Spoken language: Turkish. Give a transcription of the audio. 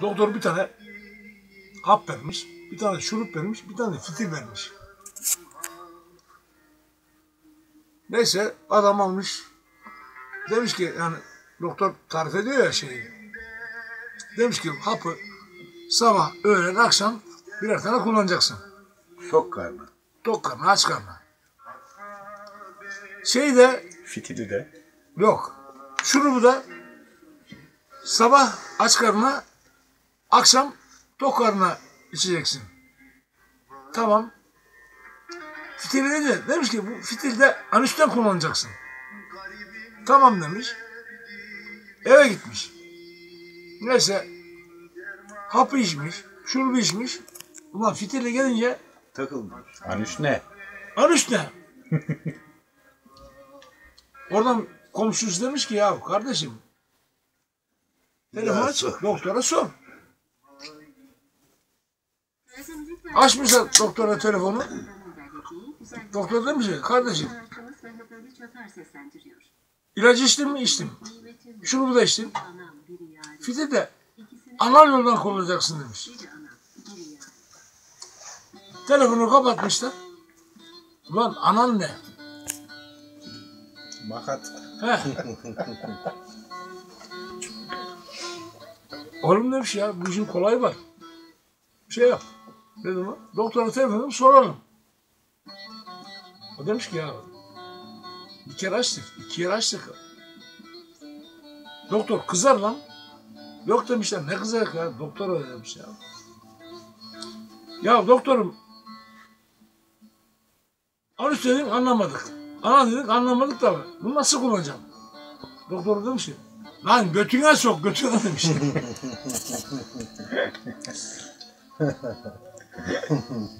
Doktor bir tane hap vermiş, bir tane şurup vermiş, bir tane fitil vermiş. Neyse adam almış. Demiş ki yani doktor tarif ediyor ya şeyi. Demiş ki hapı sabah, öğlen, akşam birer tane kullanacaksın. Tok karnı. Tok karnı, aç karnı. Şeyi de Fitili de. yok. Şurubu da sabah aç karnına, akşam tok karnına içeceksin. Tamam. Fitili de demiş ki bu fitilde anüsten kullanacaksın. Tamam demiş. Eve gitmiş. Neyse hapı içmiş, şurubu içmiş. Ulan fitille gelince Takılmış. Anüs ne? Anüs ne? Oradan komşusu demiş ki ya kardeşim telefon aç doktora sor. Açmışlar doktora telefonu. Doktor demiş ki kardeşim ilacı içtin mi içtim. Şunu da içtim. Fide de İkisini anal yoldan kullanacaksın demiş. Telefonu kapatmışlar. Ulan anan ne? Makat. Oğlum demiş ya bu işin kolay var. Şey yap. Dedim. Doktora telefonu soralım. O demiş ki ya bir kere açtık, iki kere açtık. Doktor kızar lan. Yok demişler ne kızar ya doktor öyle demiş ya. Ya doktorum Anüs dedik anlamadık. Ana dedik anlamadık da bunu nasıl kullanacağım? Doktor demiş ki lan götüne sok götüne demiş.